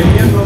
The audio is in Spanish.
dependiendo